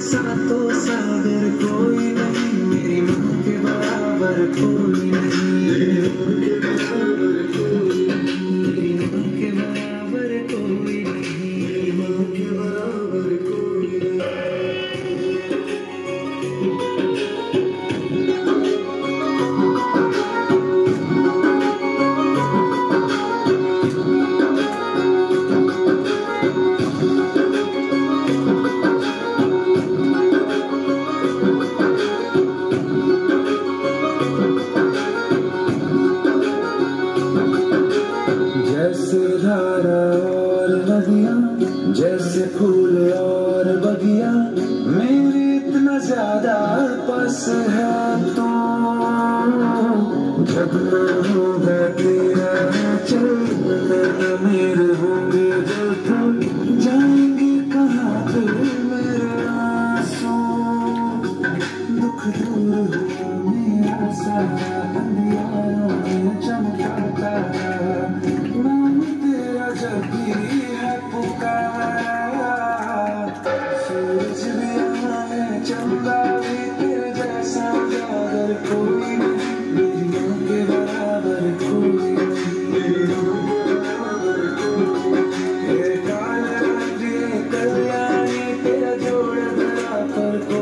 जैसा तो सागर कोई नहीं मेरी माँ के बराबर कोई नहीं। जैसे धारा और नदिया, जैसे फूल और बगिया। मेरे इतना ज़्यादा है तो। जब मैं होगा तेरा चल मेरे होंगे जाएँगे कहाँ दिल मेरे दुख दूर हो मेरा सहारा could go.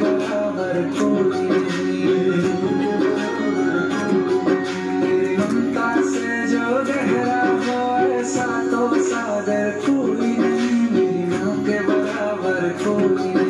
बराबर कोई ममता से जो गहरा हो तो सागर कोई नहीं, मेरी माँ के बराबर कोई नहीं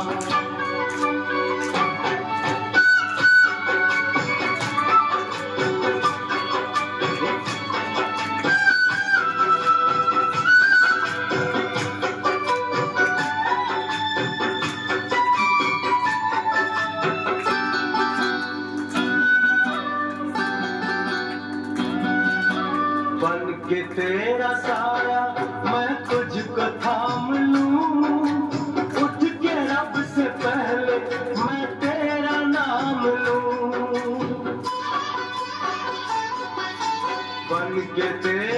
कि तेरा सारा मैं तुझको थाम लूँ। उठ के रब से पहले मैं तेरा नाम लू। बन के तेरा